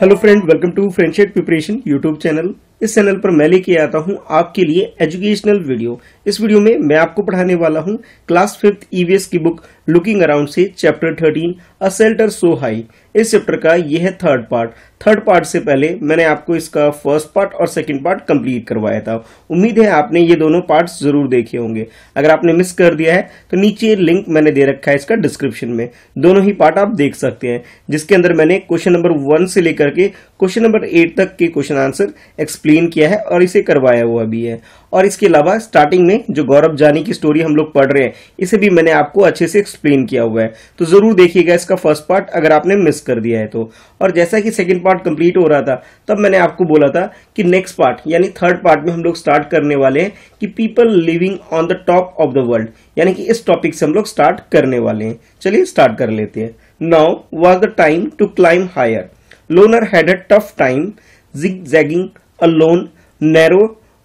Hello friend, welcome to friendship preparation YouTube channel. इस channel पर मैं लेके आता हूँ आपके लिए एजुकेशनल वीडियो। इस वीडियो में मैं आपको पढ़ाने वाला हूँ क्लास फिफ्थ ईवीएस की बुक लुकिंग अराउंड से chapter thirteen a shelter so high इस चैप्टर का यह है थर्ड पार्ट थर्ड पार्ट से पहले मैंने आपको इसका फ़र्स्ट पार्ट और सेकंड पार्ट कंप्लीट करवाया था। उम्मीद है आपने ये दोनों पार्ट्स ज़रूर देखे होंगे। अगर आपने मिस कर दिया है तो नीचे लिंक मैंने दे रखा है इसका डिस्क्रिप्शन में। दोनों ही पार्ट आप देख सकते हैं, जिसके अंदर मैंने क्वेश्चन नंबर वन से लेकर के क्वेश्चन नंबर एट तक के क्वेश्चन आंसर एक्सप्लेन किया है और इसे करवाया हुआ भी है। और इसके अलावा स्टार्टिंग में जो गौरव जानी की स्टोरी हम लोग पढ़ रहे हैं, इसे भी मैंने आपको अच्छे से एक्सप्लेन किया हुआ है। तो ज़रूर देखिएगा इसका फ़र्स्ट पार्ट अगर आपने मिस कर दिया है तो। और जैसा कि सेकंड पार्ट कंप्लीट हो रहा था, तब मैंने आपको बोला था कि नेक्स्ट पार्ट यानी थर्ड पार्ट में हम लोग स्टार्ट करने वाले हैं कि people living on the top of the world यानी कि इस टॉपिक से हम लोग स्टार्ट करने वाले हैं। चलिए स्टार्ट कर लेते हैं। Now was the time to climb higher loner had a tough time zigzagging a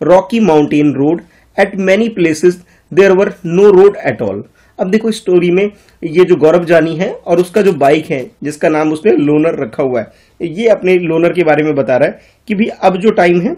rocky mountain road at many places there were no road at all अब देखो स्टोरी में ये जो गौरव जानी है और उसका जो बाइक है, जिसका नाम उसने लोनर रखा हुआ है, ये अपने लोनर के बारे में बता रहा है कि भी अब जो टाइम है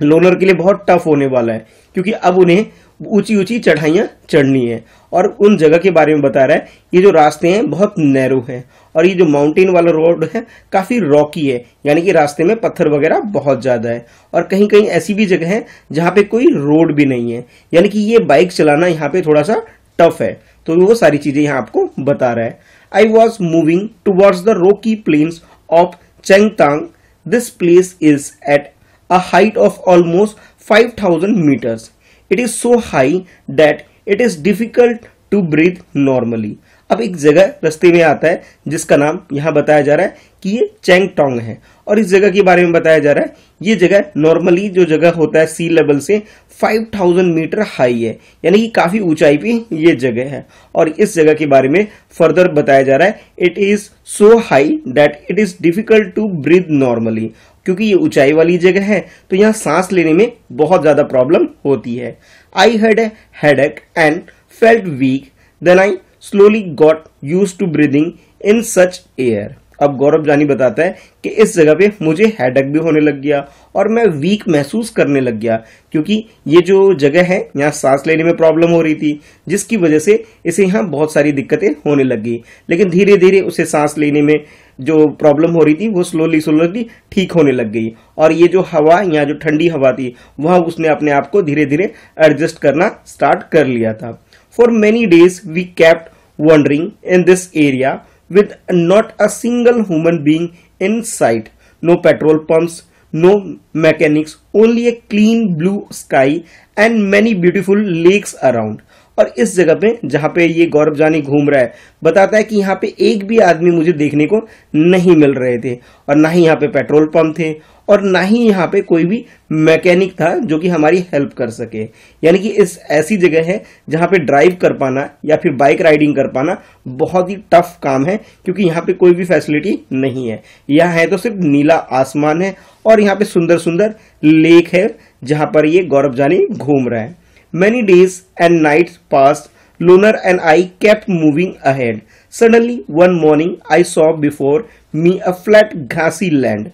लोनर के लिए बहुत टफ होने वाला है, क्योंकि अब उन्हें ऊँची ऊँची चढ़ाइयाँ चढ़नी है। और उन जगह के बारे में बता रहा है, ये जो रास्ते हैं बहुत नैरो हैं। और ये जो माउंटेन वाला रोड है, काफ़ी रॉकी है। यानी कि रास्ते में पत्थर वगैरह बहुत ज़्यादा है। और कहीं कहीं ऐसी भी जगह है, जहाँ पे कोई रोड भी नहीं है। यानी कि ये बाइक चलाना यहाँ पे थोड़ा सा टफ है। तो वो सारी चीज़ें यहाँ आपको बता रहा है। I was moving towards the rocky plains of Changthang this place is at a height of almost 5000 meters. It is so high that it is difficult to breathe normally अब एक जगह रस्ते में आता है, जिसका नाम यहाँ बताया जा रहा है कि ये चैंग टोंग है। और इस जगह के बारे में बताया जा रहा है, ये जगह नॉर्मली जो जगह होता है सी लेवल से 5000 मीटर हाई है। यानी कि काफ़ी ऊंचाई पे ये जगह है। और इस जगह के बारे में फर्दर बताया जा रहा है it is so high that it is difficult to breathe normally क्योंकि ये ऊंचाई वाली जगह है तो यहाँ सांस लेने में बहुत ज़्यादा प्रॉब्लम होती है। I had a headache and felt weak then I slowly got used to breathing in such air अब गौरव जानी बताता है कि इस जगह पे मुझे हेडक भी होने लग गया और मैं वीक महसूस करने लग गया, क्योंकि ये जो जगह है, यहाँ सांस लेने में प्रॉब्लम हो रही थी, जिसकी वजह से इसे यहाँ बहुत सारी दिक्कतें होने लग लेकिन धीरे धीरे उसे सांस लेने में जो प्रॉब्लम हो रही थी, वो स्लोली स्लोली ठीक होने लग गई। और ये जो हवा या जो ठंडी हवा थी, वह उसने अपने आप को धीरे धीरे एडजस्ट करना स्टार्ट कर लिया था। For many days we kept wandering in this area with not a single human being in sight no petrol pump no mechanics only a clean blue sky and many beautiful lakes around और इस जगह पे जहाँ पे ये गौरव जानी घूम रहा है, बताता है कि यहाँ पे एक भी आदमी मुझे देखने को नहीं मिल रहे थे और ना ही यहाँ पे पेट्रोल पंप थे और ना ही यहाँ पे कोई भी मैकेनिक था जो कि हमारी हेल्प कर सके। यानी कि इस ऐसी जगह है जहाँ पे ड्राइव कर पाना या फिर बाइक राइडिंग कर पाना बहुत ही टफ काम है, क्योंकि यहाँ पे कोई भी फैसिलिटी नहीं है। यहाँ है तो सिर्फ़ नीला आसमान है और यहाँ पे सुंदर सुंदर लेक है जहाँ पर ये गौरव जानी घूम रहा है। Many days and nights passed. Lunar and I kept moving ahead. Suddenly, one morning, I saw before me a flat, grassy land.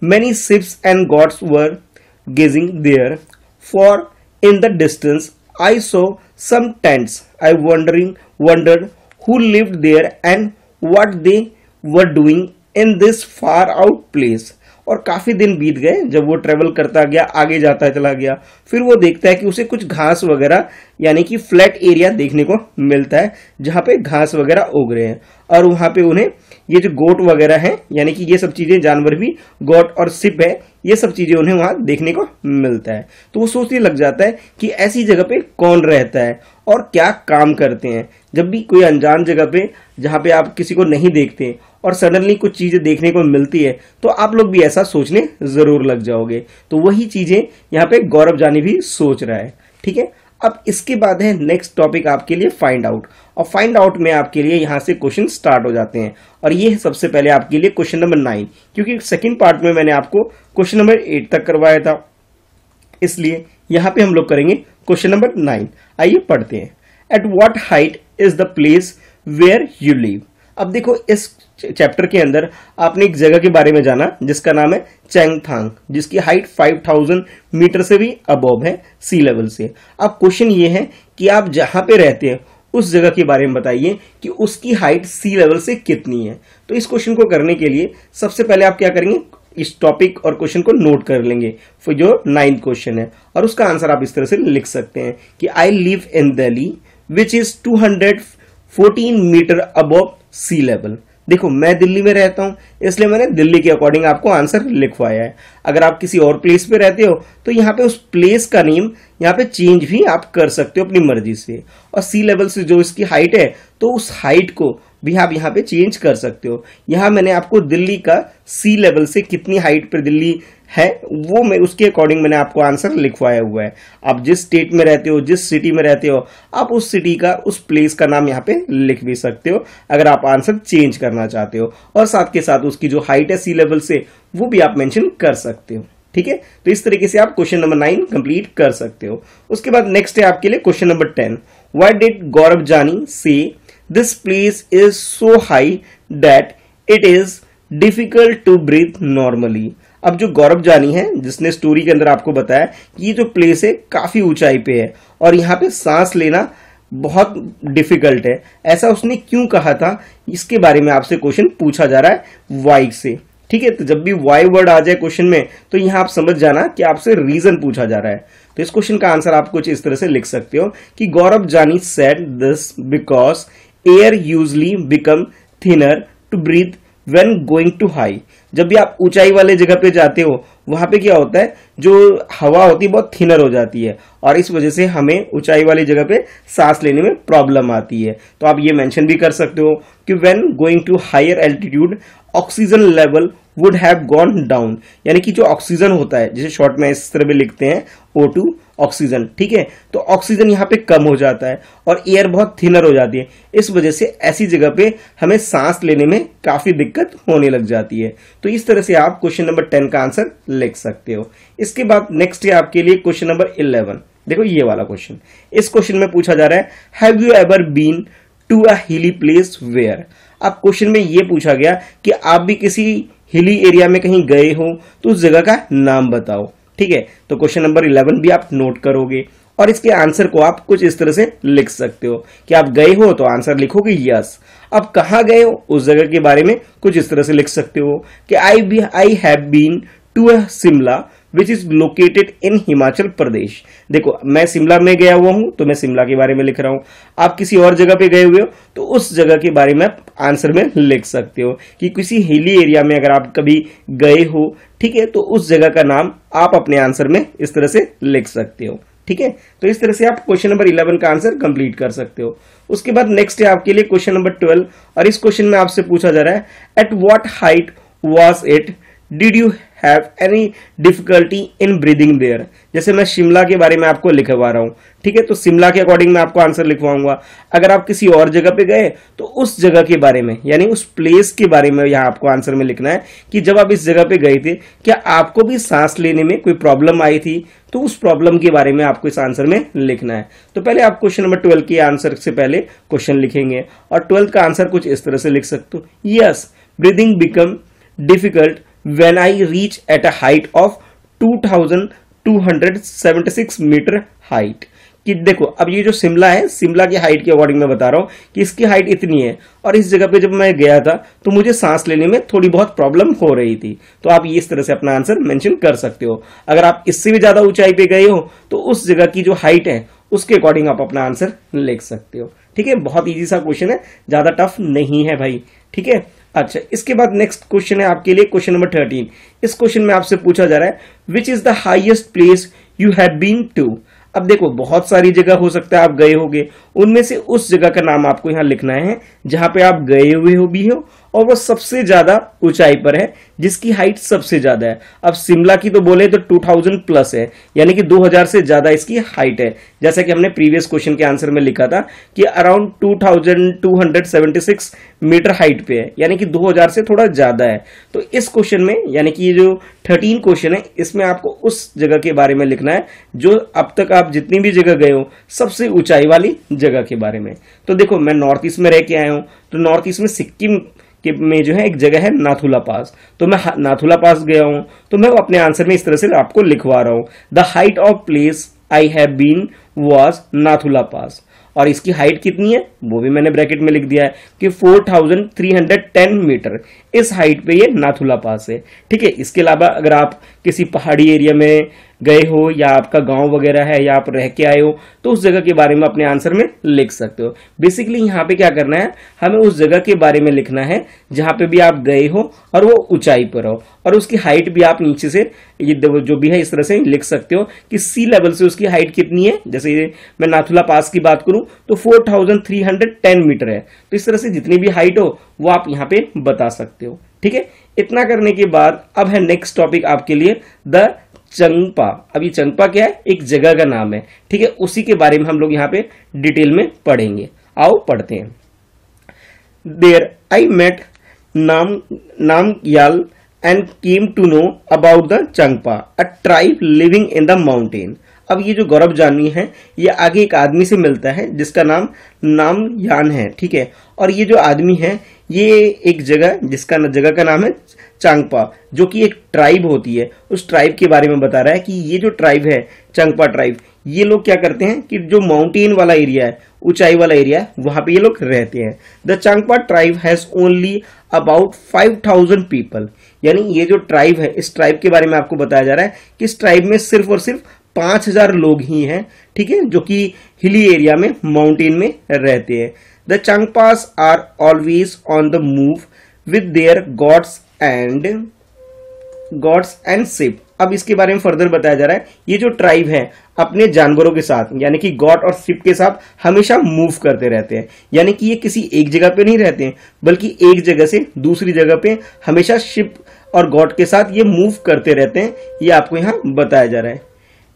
Many ships and gods were gazing there. For in the distance, I saw some tents. I wondering wondered who lived there and what they were doing in this far out place. और काफ़ी दिन बीत गए जब वो travel करता गया, आगे जाता चला गया। फिर वो देखता है कि उसे कुछ घास वगैरह, यानी कि फ्लैट एरिया देखने को मिलता है, जहाँ पे घास वगैरह उग रहे हैं। और वहाँ पे उन्हें ये जो गोट वगैरह है, यानी कि ये सब चीज़ें, जानवर भी गोट और सिप है, ये सब चीज़ें उन्हें वहाँ देखने को मिलता है। तो वो सोचने लग जाता है कि ऐसी जगह पे कौन रहता है और क्या काम करते हैं। जब भी कोई अनजान जगह पे, जहाँ पे आप किसी को नहीं देखते और सडनली कुछ चीज़ें देखने को मिलती है तो आप लोग भी ऐसा सोचने ज़रूर लग जाओगे। तो वही चीज़ें यहाँ पे गौरव जानी भी सोच रहा है, ठीक है? अब इसके बाद है नेक्स्ट टॉपिक आपके लिए फाइंड आउट और फाइंड आउट में आपके लिए यहाँ से क्वेश्चन स्टार्ट हो जाते हैं। और ये है सबसे पहले आपके लिए क्वेश्चन नंबर नाइन क्योंकि सेकंड पार्ट में मैंने आपको क्वेश्चन नंबर एट तक करवाया था। इसलिए यहाँ पे हम लोग करेंगे क्वेश्चन नंबर नाइन आइए पढ़ते हैं। At what height is the place where you live अब देखो, इस चैप्टर के अंदर आपने एक जगह के बारे में जाना, जिसका नाम है चैंगथांग, जिसकी हाइट 5000 मीटर से भी अबोव है सी लेवल से। अब क्वेश्चन ये है कि आप जहाँ पे रहते हैं, उस जगह के बारे में बताइए कि उसकी हाइट सी लेवल से कितनी है। तो इस क्वेश्चन को करने के लिए सबसे पहले आप क्या करेंगे, इस टॉपिक और क्वेश्चन को नोट कर लेंगे फिर जो नाइन्थ क्वेश्चन है। और उसका आंसर आप इस तरह से लिख सकते हैं कि I live in Delhi which is 214 metre above sea level देखो, मैं दिल्ली में रहता हूँ, इसलिए मैंने दिल्ली के अकॉर्डिंग आपको आंसर लिखवाया है। अगर आप किसी और प्लेस पे रहते हो तो यहाँ पे उस प्लेस का नेम यहाँ पे चेंज भी आप कर सकते हो अपनी मर्ज़ी से। और सी लेवल से जो इसकी हाइट है तो उस हाइट को भी आप यहाँ पे चेंज कर सकते हो। यहाँ मैंने आपको दिल्ली का सी लेवल से कितनी हाइट पर दिल्ली है, वो मैं उसके अकॉर्डिंग मैंने आपको आंसर लिखवाया हुआ है। आप जिस स्टेट में रहते हो, जिस सिटी में रहते हो, आप उस सिटी का, उस प्लेस का नाम यहाँ पे लिख भी सकते हो, अगर आप आंसर चेंज करना चाहते हो। और साथ के साथ उसकी जो हाइट है सी लेवल से, वो भी आप मेंशन कर सकते हो। ठीक है? तो इस तरीके से आप क्वेश्चन नंबर नाइन कंप्लीट कर सकते हो। उसके बाद नेक्स्ट है आपके लिए question number ten why did Gaurav Jani say this place is so high that it is difficult to breathe normally अब जो गौरव जानी है, जिसने स्टोरी के अंदर आपको बताया कि ये जो प्लेस है, काफ़ी ऊंचाई पे है। और यहाँ पे सांस लेना बहुत डिफ़िकल्ट है। ऐसा उसने क्यों कहा था? इसके बारे में आपसे क्वेश्चन पूछा जा रहा है वाई से। ठीक है तो जब भी वाई वर्ड आ जाए क्वेश्चन में तो यहाँ आप समझ जाना कि आपसे रीजन पूछा जा रहा है। तो इस क्वेश्चन का आंसर आप कुछ इस तरह से लिख सकते हो कि Gaurav Jani said this because air usually become thinner to breathe when going to high जब भी आप ऊंचाई वाले जगह पे जाते हो, वहाँ पे क्या होता है? जो हवा होती है, बहुत थिनर हो जाती है। और इस वजह से हमें ऊंचाई वाली जगह पे सांस लेने में प्रॉब्लम आती है। तो आप ये मेंशन भी कर सकते हो कि when going to higher altitude oxygen level would have gone down यानी कि जो ऑक्सीजन होता है, जिसे शॉर्ट में इस तरह भी लिखते हैं ओ ऑक्सीजन, ठीक है? तो ऑक्सीजन यहाँ पे कम हो जाता है और एयर बहुत थिनर हो जाती है। इस वजह से ऐसी जगह पे हमें सांस लेने में काफ़ी दिक्कत होने लग जाती है। तो इस तरह से आप क्वेश्चन नंबर टेन का आंसर लिख सकते हो। इसके बाद नेक्स्ट है आपके लिए क्वेश्चन नंबर इलेवन। देखो ये वाला क्वेश्चन। इस क्वेश्चन में पूछा जा रहा है have you ever been to a hilly place where अब क्वेश्चन में ये पूछा गया कि आप भी किसी हिली एरिया में कहीं गए हो तो उस जगह का नाम बताओ। ठीक है? तो क्वेश्चन नंबर इलेवन भी आप नोट करोगे और इसके आंसर को आप कुछ इस तरह से लिख सकते हो। कि आप गए हो तो आंसर लिखोगे यस अब कहा गए हो? उस जगह के बारे में कुछ इस तरह से लिख सकते हो कि I be I have been to Shimla which is located in Himachal Pradesh देखो, मैं शिमला में गया हुआ हूँ तो मैं शिमला के बारे में लिख रहा हूँ। आप किसी और जगह पे गए हुए हो तो उस जगह के बारे में आप आंसर में लिख सकते हो कि किसी हिली एरिया में अगर आप कभी गए हो, ठीक है तो उस जगह का नाम आप अपने आंसर में इस तरह से लिख सकते हो, ठीक है? तो इस तरह से आप क्वेश्चन नंबर इलेवन का आंसर कंप्लीट कर सकते हो। उसके बाद नेक्स्ट है आपके लिए क्वेश्चन नंबर ट्वेल्व और इस क्वेश्चन में आपसे पूछा जा रहा है at what height was it did you have any difficulty in breathing there जैसे मैं शिमला के बारे में आपको लिखवा रहा हूँ, ठीक है? तो शिमला के अकॉर्डिंग मैं आपको आंसर लिखवाऊँगा। अगर आप किसी और जगह पे गए तो उस जगह के बारे में, यानी उस प्लेस के बारे में यहाँ आपको आंसर में लिखना है कि जब आप इस जगह पे गए थे, क्या आपको भी सांस लेने में कोई प्रॉब्लम आई थी? तो उस प्रॉब्लम के बारे में आपको इस आंसर में लिखना है। तो पहले आप क्वेश्चन नंबर ट्वेल्व के आंसर से पहले क्वेश्चन लिखेंगे और ट्वेल्थ का आंसर कुछ इस तरह से लिख सकते हो। Yes breathing become difficult when I reach at a height of 2276 metre height कि देखो, अब ये जो शिमला है, शिमला की हाइट के अकॉर्डिंग मैं बता रहा हूँ कि इसकी हाइट इतनी है और इस जगह पे जब मैं गया था तो मुझे सांस लेने में थोड़ी बहुत प्रॉब्लम हो रही थी। तो आप इस तरह से अपना आंसर मेंशन कर सकते हो। अगर आप इससे भी ज़्यादा ऊंचाई पे गए हो तो उस जगह की जो हाइट है, उसके अकॉर्डिंग आप अपना आंसर लिख सकते हो। ठीक है? बहुत ईजी सा क्वेश्चन है, ज़्यादा टफ नहीं है भाई। ठीक है? अच्छा इसके बाद नेक्स्ट क्वेश्चन है आपके लिए क्वेश्चन नंबर थर्टीन इस क्वेश्चन में आपसे पूछा जा रहा है which is the highest place you have been to अब देखो, बहुत सारी जगह हो सकता है आप गए होगे, उनमें से उस जगह का नाम आपको यहाँ लिखना है, जहाँ पे आप गए हुए हो, भी हो और वो सबसे ज़्यादा ऊंचाई पर है, जिसकी हाइट सबसे ज़्यादा है। अब शिमला की तो बोले तो 2000 प्लस है, यानी कि 2000 से ज़्यादा इसकी हाइट है। जैसा कि हमने प्रीवियस क्वेश्चन के आंसर में लिखा था कि अराउंड 2276 मीटर हाइट पे है, यानी कि 2000 से थोड़ा ज़्यादा है। तो इस क्वेश्चन में, यानी कि ये जो 13 क्वेश्चन है, इसमें आपको उस जगह के बारे में लिखना है, जो अब तक आप जितनी भी जगह गए हो, सबसे ऊंचाई वाली जगह के बारे में। तो देखो, मैं नॉर्थ ईस्ट में रह के आया हूँ तो नॉर्थ ईस्ट में सिक्किम के में जो है एक जगह है नाथुला पास। तो मैं नाथुला पास गया हूँ। तो मैं अपने आंसर में इस तरह से आपको लिखवा रहा हूँ। The height of place I have been was Nathula pass. और इसकी हाइट कितनी है? वो भी मैंने ब्रैकेट में लिख दिया है कि 4310 मीटर इस हाइट पे ये नाथुला पास है। ठीक है, इसके अलावा अगर आप किसी पहाड़ी एरिया में गए हो या आपका गाँव वगैरह है या आप रह के आए हो तो उस जगह के बारे में अपने आंसर में लिख सकते हो। बेसिकली यहाँ पे क्या करना है, हमें उस जगह के बारे में लिखना है जहाँ पे भी आप गए हो और वो ऊंचाई पर हो। और उसकी हाइट भी आप नीचे से, ये जो भी है इस तरह से लिख सकते हो कि सी लेवल से उसकी हाइट कितनी है। जैसे मैं नाथुला पास की बात करूँ तो 4310 मीटर है। तो इस तरह से जितनी भी हाइट हो, वो आप यहाँ पे बता सकते हो। ठीक है? इतना करने के बाद अब है नेक्स्ट टॉपिक आपके लिए द चंगपा अब ये चंगपा क्या है? एक जगह का नाम है। ठीक है? उसी के बारे में हम लोग यहाँ पे डिटेल में पढ़ेंगे। आओ पढ़ते हैं। देर आई मेट नाम Namgyal and came to know about the Changpa a tribe living in the mountain. अब ये जो गौरव जानवी है, ये आगे एक आदमी से मिलता है, जिसका नाम नाम यान है। ठीक है? और ये जो आदमी है, ये एक जगह, जिसका जगह का नाम है चांगपा, जो कि एक ट्राइब होती है, उस ट्राइब के बारे में बता रहा है कि ये जो ट्राइब है, चांगपा ट्राइब ये लोग क्या करते हैं कि जो माउंटेन वाला एरिया है, ऊंचाई वाला एरिया है, वहाँ पे ये लोग रहते हैं। The Changpa tribe has only about five thousand people यानी ये जो ट्राइब है, इस ट्राइब के बारे में आपको बताया जा रहा है कि इस ट्राइब में सिर्फ़ और सिर्फ़ पाँच हज़ार लोग ही हैं, ठीक है, जो कि हिली एरिया में माउंटेन में रहते हैं। The Changpas are always on the move with their goats and goats and sheep अब इसके बारे में फर्दर बताया जा रहा है। ये जो ट्राइब है, अपने जानवरों के साथ, यानी कि गॉड और सिप के साथ हमेशा मूव करते रहते हैं। यानी कि ये किसी एक जगह पे नहीं रहते हैं, बल्कि एक जगह से दूसरी जगह पे हमेशा शिप और गॉड के साथ ये मूव करते रहते हैं। ये आपको यहाँ बताया जा रहा है।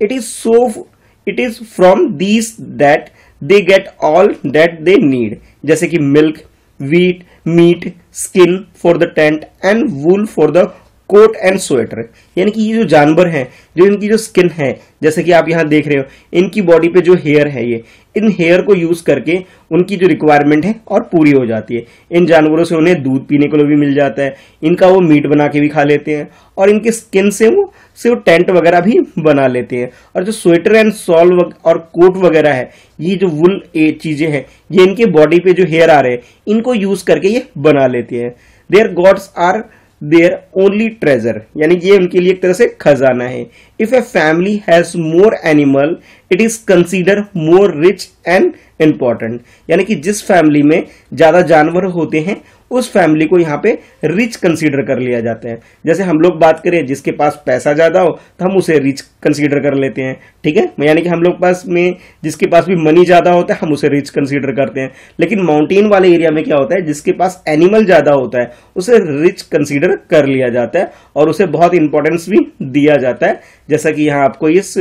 It is so it is from these that they get all that they need जैसे कि milk wheat meat skin for the tent and wool for the coat and sweater यानी कि ये जो जानवर हैं, जो इनकी जो स्किन है, जैसे कि आप यहाँ देख रहे हो, इनकी बॉडी पे जो हेयर है ये इन हेयर को यूज़ करके उनकी जो रिक्वायरमेंट है और पूरी हो जाती है। इन जानवरों से उन्हें दूध पीने को भी मिल जाता है। इनका वो मीट बना के भी खा लेते हैं और इनके स्किन से वो से वो टेंट वगैरह भी बना लेते हैं। और जो स्वेटर एंड सॉल और कोट वगैरह है, ये जो वुल चीज़ें हैं, ये इनके बॉडी पे जो हेयर आ रहे हैं, इनको यूज़ करके ये बना लेते हैं। Their goats are their only treasure यानी ये उनके लिए एक तरह से खजाना है। If a family has more animal it is consider more rich and important यानी कि जिस फैमिली में ज़्यादा जानवर होते हैं उस फैमिली को यहाँ पे रिच कंसीडर कर लिया जाता है। जैसे हम लोग बात करें, जिसके पास पैसा ज़्यादा हो तो हम उसे रिच कंसीडर कर लेते हैं, ठीक है? यानी कि हम लोग पास में, जिसके पास भी मनी ज़्यादा होता है, हम उसे रिच कंसीडर करते हैं। लेकिन माउंटेन वाले एरिया में क्या होता है, जिसके पास एनिमल ज़्यादा होता है, उसे रिच कंसीडर कर लिया जाता है और उसे बहुत इंपॉर्टेंस भी दिया जाता है। जैसा कि यहाँ आपको इस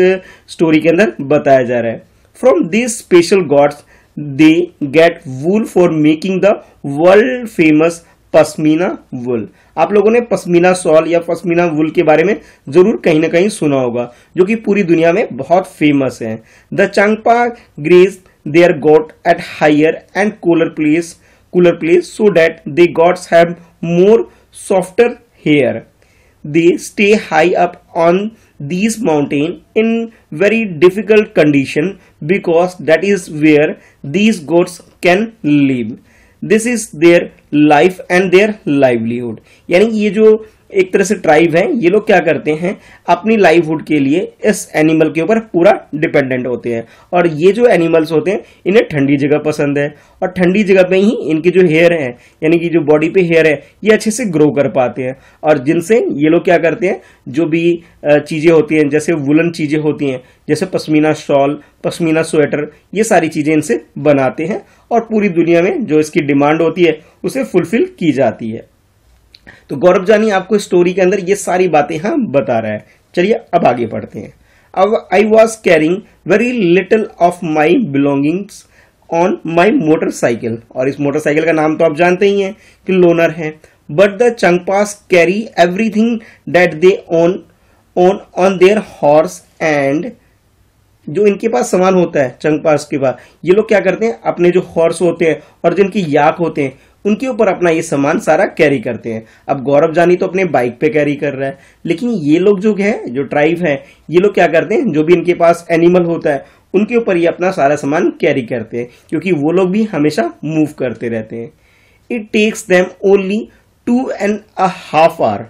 स्टोरी के अंदर बताया जा रहा है। From this special goats they get wool for making the world famous pashmina wool आप लोगों ने पश्मीना सॉल या पश्मीना वुल के बारे में ज़रूर कहीं ना कहीं सुना होगा, जो कि पूरी दुनिया में बहुत फ़ेमस है. The Changpa graze are goat at higher and cooler place cooler place so that they goats have more softer hair they stay high up on these mountain in very difficult condition because that is where these goats can live this is their life and their livelihood यानी ये जो एक तरह से tribe है। ये लोग क्या करते हैं? अपनी लाइवहुड के लिए इस एनिमल के ऊपर पूरा डिपेंडेंट होते हैं। और ये जो एनिमल्स होते हैं, इन्हें ठंडी जगह पसंद है। और ठंडी जगह पे ही इनके जो हेयर है, यानी कि जो बॉडी पे हेयर है, ये अच्छे से ग्रो कर पाते हैं। और जिनसे ये लोग क्या करते हैं, जो भी चीज़ें होती हैं, जैसे वुलन चीज़ें होती हैं, जैसे पश्मीना शॉल पश्मीना स्वेटर ये सारी चीज़ें इनसे बनाते हैं। और पूरी दुनिया में जो इसकी डिमांड होती है, उसे फुलफिल की जाती है। तो गौरव जानी आपको स्टोरी के अंदर ये सारी बातें हम बता रहा है। चलिए अब आगे पढ़ते हैं। अब I was carrying very little of my belongings on my motorcycle और इस मोटरसाइकिल का नाम तो आप जानते ही हैं कि लोनर है। But the Changpas carry everything that they own own on their horse and जो इनके पास सामान होता है चंगपास के पास, ये लोग क्या करते हैं? अपने जो हॉर्स होते हैं और जिनकी याक होते हैं उनके ऊपर अपना ये सामान सारा कैरी करते हैं। अब गौरव जानी तो अपने बाइक पे कैरी कर रहा है। लेकिन ये लोग जो है, जो ट्राइब है, ये लोग क्या करते हैं? जो भी इनके पास एनिमल होता है, उनके ऊपर ये अपना सारा सामान कैरी करते हैं। क्योंकि वो लोग भी हमेशा मूव करते रहते हैं। It takes them only two and a half hour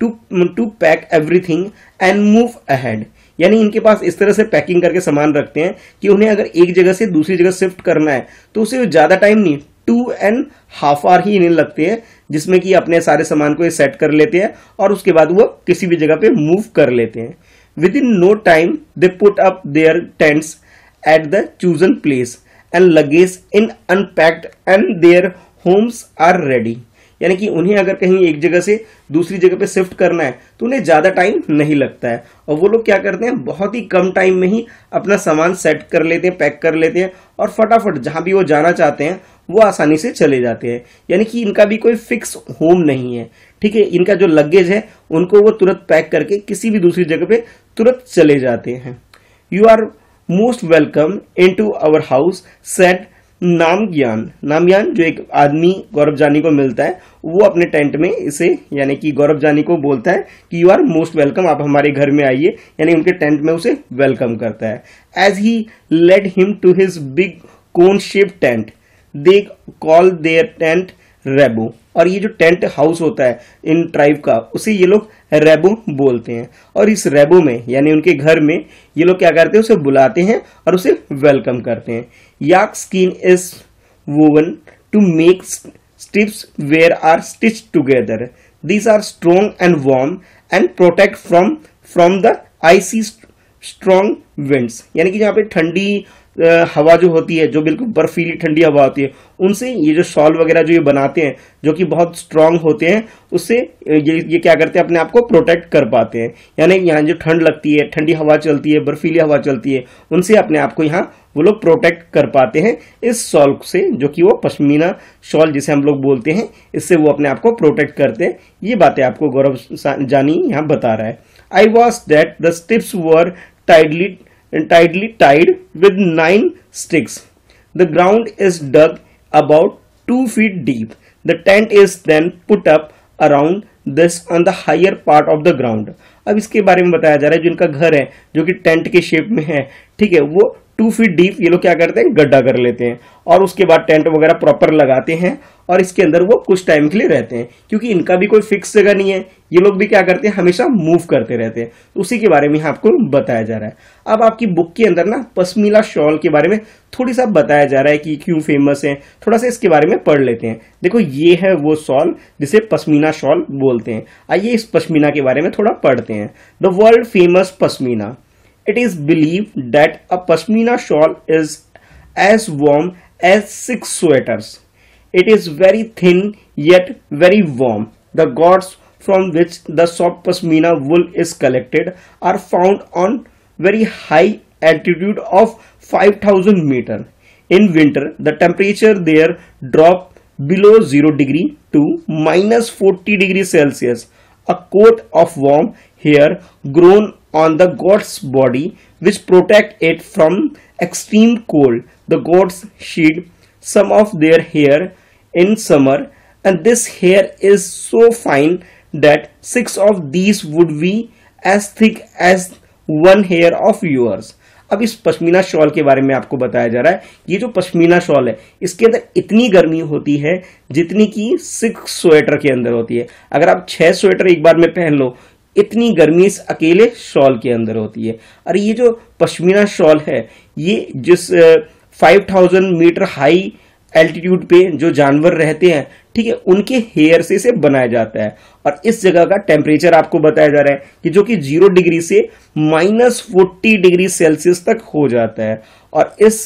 to to pack everything and move ahead यानी इनके पास इस तरह से पैकिंग करके सामान रखते हैं कि उन्हें अगर एक जगह से दूसरी जगह शिफ्ट करना है तो उसे ज़्यादा टाइम नहीं टू एंड हाफ़ आवर ही इन्हें लगते हैं, जिसमें कि अपने सारे सामान को ये सेट कर लेते हैं और उसके बाद वो किसी भी जगह पे मूव कर लेते हैं। Within no time they put up their tents at the chosen place and luggage in unpacked and their homes are ready यानी कि उन्हें अगर कहीं एक जगह से दूसरी जगह पे शिफ्ट करना है तो उन्हें ज़्यादा टाइम नहीं लगता है। और वो लोग क्या करते हैं, बहुत ही कम टाइम में ही अपना सामान सेट कर लेते हैं, पैक कर लेते हैं और फटाफट जहाँ भी वो जाना चाहते हैं, वो आसानी से चले जाते हैं। यानी कि इनका भी कोई फिक्स होम नहीं है। ठीक है, इनका जो लगेज है, उनको वो तुरंत पैक करके किसी भी दूसरी जगह पे तुरंत चले जाते हैं। You are most welcome into our house said Namgyal नाम ज्ञान जो एक आदमी गौरव जानी को मिलता है, वो अपने टेंट में इसे, यानी कि गौरव जानी को बोलता है कि यू आर मोस्ट वेलकम आप हमारे घर में आइए। यानी उनके टेंट में उसे वेलकम करता है। As he led him to his big cone shape tent they call their tent rebo. और ये जो टेंट हाउस होता है, इन ट्राइब का, उसे ये लोग रेबो बोलते हैं। और इस रेबो में, यानी उनके घर में, ये लोग क्या करते हैं, उसे बुलाते हैं और उसे वेलकम करते हैं। Yak skin is woven to make strips where are stitch together. These are strong and warm and protect from from the icy strong winds. यानी कि जहाँ पे ठंडी हवा जो होती है, जो बिल्कुल बर्फीली, ठंडी हवा होती है, उनसे ये जो शॉल वगैरह जो ये बनाते हैं, जो कि बहुत स्ट्रांग होते हैं, उससे ये ये क्या करते हैं, अपने आप को प्रोटेक्ट कर पाते हैं। यानी यहाँ जो ठंड लगती है, ठंडी हवा चलती है, बर्फीली हवा चलती है, उनसे अपने आप को यहाँ वो लोग प्रोटेक्ट कर पाते हैं, इस शॉल से, जो कि वो पश्मीना शॉल जिसे हम लोग बोलते हैं, इससे वो अपने आप को प्रोटेक्ट करते हैं। ये बातें आपको गौरव जानी यहाँ बता रहा है। I was that the strips were tightly and tightly tied with nine sticks. The ground is dug about two feet deep. The tent is then put up around this on the higher part of the ground. अब इसके बारे में बताया जा रहा है जिनका घर है जो कि टेंट के शेप में है ठीक है वो टू फीट डीप ये लोग क्या करते हैं गड्ढा कर लेते हैं और उसके बाद टेंट वगैरह प्रॉपर लगाते हैं और इसके अंदर वो कुछ टाइम के लिए रहते हैं, क्योंकि इनका भी कोई फिक्स जगह नहीं है। ये लोग भी क्या करते हैं, हमेशा मूव करते रहते हैं। तो उसी के बारे में यहाँ आपको बताया जा रहा है। अब आपकी बुक के अंदर ना पश्मीला शॉल के बारे में थोड़ी सा बताया जा रहा है कि क्यों फ़ेमस है। थोड़ा सा इसके बारे में पढ़ लेते हैं। देखो, ये है वो शॉल जिसे पश्मीना शॉल बोलते हैं। आइए इस पश्मीना के बारे में थोड़ा पढ़ते हैं। The world famous pashmina It is believed that a pashmina shawl is as warm as six sweaters. It is very thin yet very warm. The gods from which the soft pashmina wool is collected are found on very high altitude of 5000 meter. In winter, the temperature there drop below 0 degree to minus 40 degree Celsius. A coat of warm hair grown on the god's body which protect it from extreme cold. The gods shed some of their hair in summer, and this hair is so fine that six of these would be as thick as one hair of yours. अब इस pashmina shawl के बारे में आपको बताया जा रहा है। ये जो पश्मीना शॉल है, इसके अंदर इतनी गर्मी होती है जितनी की सिक्स स्वेटर के अंदर होती है। अगर आप छह स्वेटर एक बार में पहन लो, इतनी गर्मी इस अकेले शॉल के अंदर होती है। और ये जो पश्मीना शॉल है, ये जिस five thousand metre high altitude पे जो जानवर रहते हैं, ठीक है, उनके हेयर से इसे बनाया जाता है। और इस जगह का टेम्परेचर आपको बताया जा रहा है कि जो कि ज़ीरो डिग्री से माइनस फोर्टी डिग्री सेल्सियस तक हो जाता है। और इस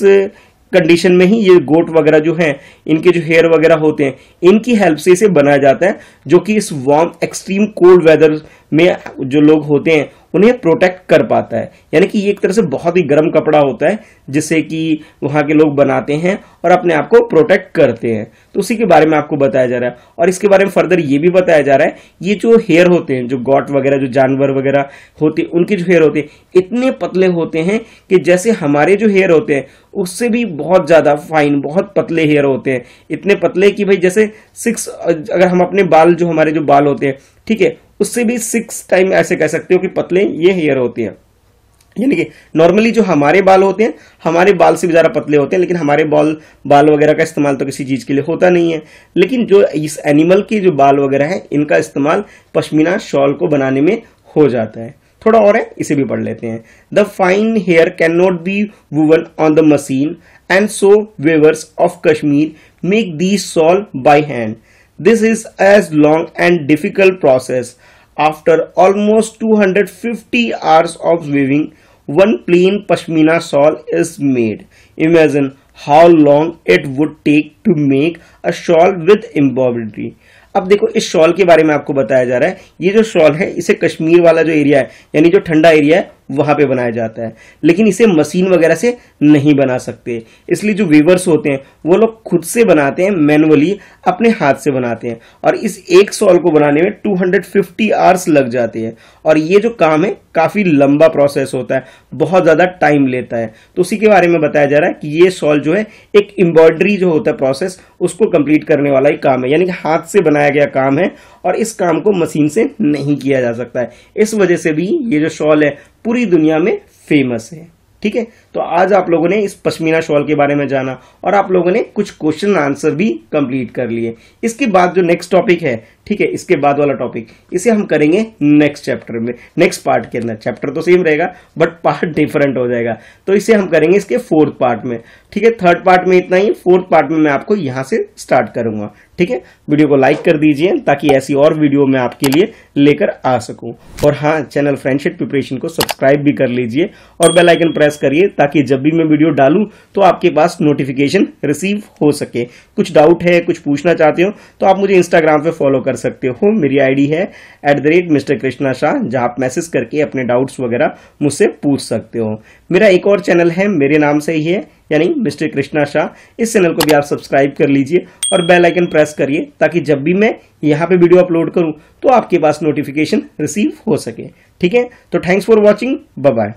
कंडीशन में ही ये गोट वगैरह जो हैं, इनके जो हेयर वगैरह होते हैं, इनकी हेल्प से इसे बनाया जाता है, जो कि इस वार्म एक्सट्रीम कोल्ड वेदर में जो लोग होते हैं, उन्हें प्रोटेक्ट कर पाता है। यानी कि ये एक तरह से बहुत ही गर्म कपड़ा होता है, जिससे कि वहाँ के लोग बनाते हैं और अपने आप को प्रोटेक्ट करते हैं। तो उसी के बारे में आपको बताया जा रहा है। और इसके बारे में फर्दर ये भी बताया जा रहा है, ये जो हेयर होते हैं, जो गॉट वगैरह, जो जानवर वगैरह होते, उनके जो हेयर होते हैं, इतने पतले होते हैं कि जैसे हमारे जो हेयर होते हैं, उससे भी बहुत ज़्यादा फाइन बहुत पतले हेयर होते हैं। इतने पतले कि भाई जैसे सिक्स अगर हम अपने बाल, जो हमारे जो बाल होते हैं, ठीक है उससे भी सिक्स टाइम ऐसे कह सकते हो कि पतले ये हेयर होते हैं। यानी कि नॉर्मली जो हमारे बाल होते हैं, हमारे बाल से भी ज़्यादा पतले होते हैं, लेकिन हमारे बाल बाल वगैरह का इस्तेमाल तो किसी चीज़ के लिए होता नहीं है। लेकिन जो इस एनिमल के जो बाल वगैरह है, इनका इस्तेमाल पश्मीना शॉल को बनाने में हो जाता है। थोड़ा और है, इसे भी पढ़ लेते हैं। The fine hair can not be woven on the machine and so weavers of Kashmir make the shawl by hand This is as long and difficult process. After almost 250 hours of weaving, one plain pashmina shawl is made. Imagine how long it would take to make a shawl with embroidery. अब देखो इस shawl के बारे में आपको बताया जा रहा है ये जो शॉल है इसे कश्मीर वाला जो एरिया है यानी जो ठंडा एरिया है वहाँ पे बनाया जाता है। लेकिन इसे मशीन वगैरह से नहीं बना सकते। इसलिए जो वीवर्स होते हैं, वो लोग खुद से बनाते हैं मैनुअली अपने हाथ से बनाते हैं। और इस एक सॉल को बनाने में 250 आवर्स लग जाते हैं। और ये जो काम है, काफ़ी लंबा प्रोसेस होता है, बहुत ज़्यादा टाइम लेता है। तो उसी के बारे में बताया जा रहा है कि ये सॉल जो है, एक एम्ब्रॉयडरी जो होता है प्रोसेस उसको कंप्लीट करने वाला ही काम है। यानी कि हाथ से बनाया गया काम है, और इस काम को मशीन से नहीं किया जा सकता है। इस वजह से भी ये जो शॉल है पूरी दुनिया में फ़ेमस है। ठीक है? तो आज आप लोगों ने इस पश्मीना शॉल के बारे में जाना और आप लोगों ने कुछ क्वेश्चन आंसर भी कंप्लीट कर लिए। इसके बाद जो नेक्स्ट टॉपिक है ठीक है, इसके बाद वाला टॉपिक इसे हम करेंगे नेक्स्ट चैप्टर में नेक्स्ट पार्ट के अंदर। चैप्टर तो सेम रहेगा बट पार्ट डिफरेंट हो जाएगा। तो इसे हम करेंगे इसके फोर्थ पार्ट में। ठीक है थर्ड पार्ट में इतना ही फोर्थ पार्ट में मैं आपको यहाँ से स्टार्ट करूँगा। ठीक है वीडियो को लाइक कर दीजिए, ताकि ऐसी और वीडियो मैं आपके लिए लेकर आ सकूँ। और हाँ चैनल फ्रेंडशिप प्रिपरेशन को सब्सक्राइब भी कर लीजिए, और बेल आइकन प्रेस करिए, ताकि जब भी मैं वीडियो डालूं तो आपके पास नोटिफिकेशन रिसीव हो सके। कुछ डाउट है, कुछ पूछना चाहते हो तो आप मुझे इंस्टाग्राम पे फॉलो कर सकते हो। मेरी आईडी है at the rate mister Krishna Shah जहाँ आप मैसेज करके अपने डाउट्स वगैरह मुझसे पूछ सकते हो। मेरा एक और चैनल है, मेरे नाम से ही है, यानी मिस्टर कृष्णा शाह इस चैनल को भी आप सब्सक्राइब कर लीजिए और बेल आइकन प्रेस करिए, ताकि जब भी मैं यहाँ पे वीडियो अपलोड करूँ तो आपके पास नोटिफिकेशन रिसीव हो सके। ठीक है? तो थैंक्स फॉर वॉचिंग बाय